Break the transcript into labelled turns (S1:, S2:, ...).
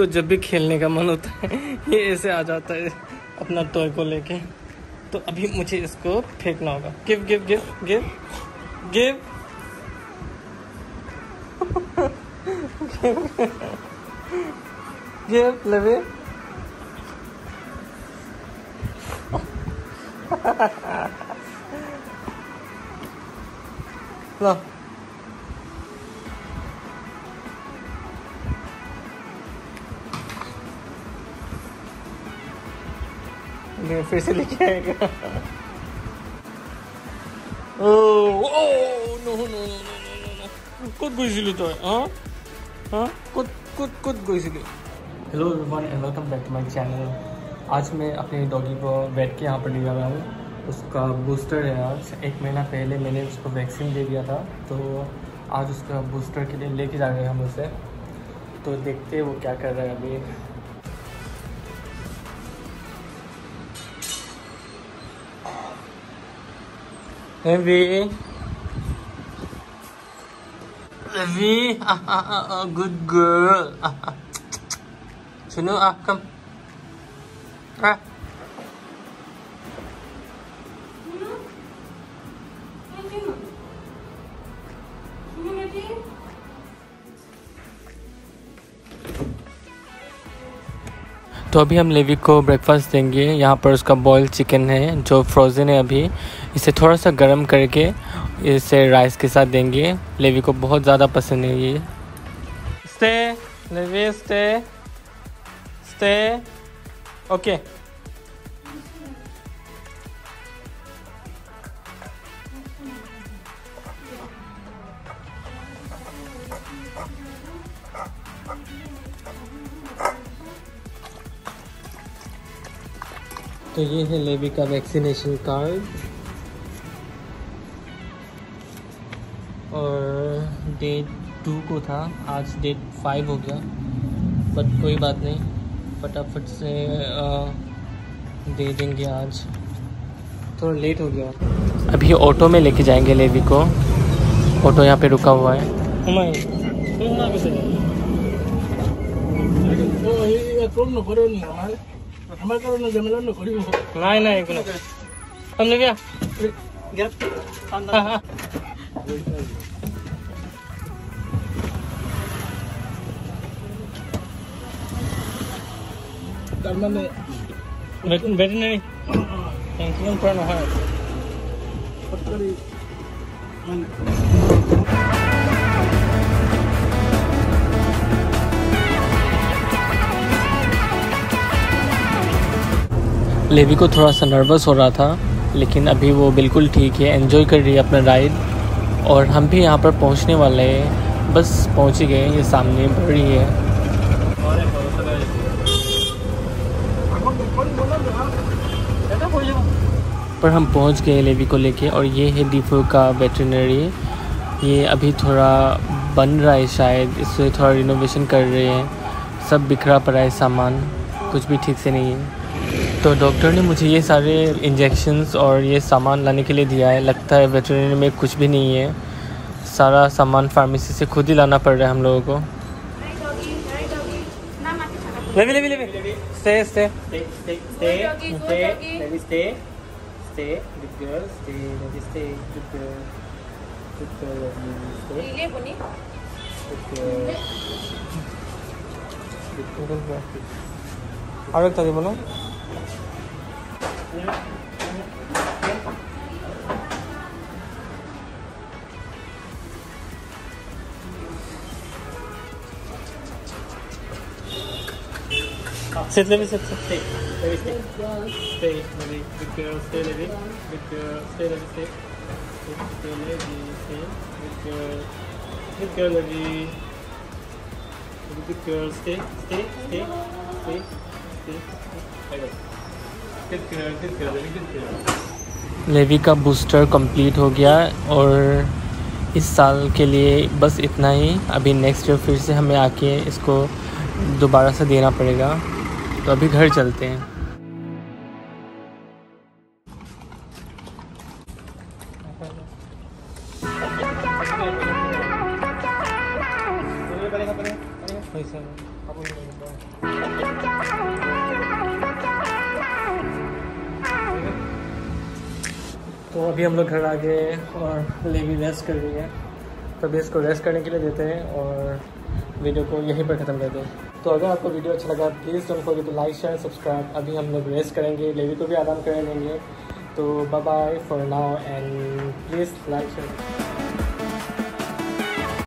S1: इसको जब भी खेलने का मन होता है, ये ऐसे आ जाता है अपना टॉय को लेके। तो अभी मुझे इसको फेंकना होगा। Give give give give give give लेवे लो मैं फिर से लेके आएगा oh oh no no no no no no কত গৈছিলি তই हाँ हाँ কত কত কত গৈছিলি hello everyone and welcome back to my channel आज मैं अपने डॉगी को वेट के यहाँ पर ले जा रहा हूँ उसका बूस्टर है आज एक महीना पहले मैंने उसको वैक्सीन दे दिया था तो आज उसका बूस्टर के लिए लेके जा रहे हैं हम उसे तो देखते हैं वो क्या कर रहा है अभी Heavy. Heavy. Oh, good girl. Sino ah, come. Ah. तो अभी हम लेवी को ब्रेकफास्ट देंगे। यहाँ पर उसका बॉयल चिकन है, जो फ्रोज़न है अभी। इसे थोड़ा सा गर्म करके इसे राइस के साथ देंगे। लेवी को बहुत ज़्यादा पसंद है ये। Stay Levi stay stay okay तो ये है लेवी का वैक्सीनेशन कार्ड और डेट टू को था. आज डेट फाइव हो गया. बट कोई बात नहीं. फटाफट से आ, दे देंगे आज. थोड़ा लेट हो गया. अभी ऑटो में लेके जाएँगे लेवी को. ऑटो यहाँ पे रुका हुआ है. নাই নাই একো নাই সামনে বিয়া
S2: তাৰমানে
S1: ভেটেনাৰী টেনশ্যন পৰা নহয়
S2: চৰকাৰী মানে
S1: लेवी को थोड़ा सा नर्वस हो रहा था, लेकिन अभी वो बिल्कुल ठीक है एंजॉय कर रही है अपना राइड और हम भी यहाँ पर पहुँचने वाले हैं। बस पहुँच ही गए ये सामने बढ़ रही है। पर हम पहुँच गए लेवी को लेके और ये है डीफो का वेटरनरी ये अभी थोड़ा बन रहा है शायद, इससे थोड़ा रिनोवेशन कर रहे हैं। सब बिखरा पड़ा है सामान, कुछ भी ठीक से नहीं है। तो डॉक्टर ने मुझे ये सारे इंजेक्शन्स और ये सामान लाने के लिए दिया है। लगता है वेटरनरी में कुछ भी नहीं है। सारा सामान फार्मेसी से खुद ही लाना पड़ रहा है हम लोगों को। और एक बोलो Sit, let me sit, sit.
S2: stay let me stay stay let me girl stay let me good girl stay let me stay good girl let me stay good girl good girl let me good girl stay stay stay stay stay stay
S1: Levi का booster complete हो गया और इस साल के लिए बस इतना ही। अभी नेक्स्ट ईयर फिर से हमें आके इसको दोबारा से देना पड़ेगा। तो अभी घर चलते हैं। पैसा तो अभी हम लोग घर आ गए और लेवी रेस्ट कर रही है। तो अभी इसको रेस्ट करने के लिए देते हैं और वीडियो को यहीं पर ख़त्म करते हैं। तो अगर आपको वीडियो अच्छा लगा please don't forget to like share subscribe अभी हम लोग रेस्ट करेंगे, लेवी को भी आराम कर लेंगे तो bye bye for now and please like share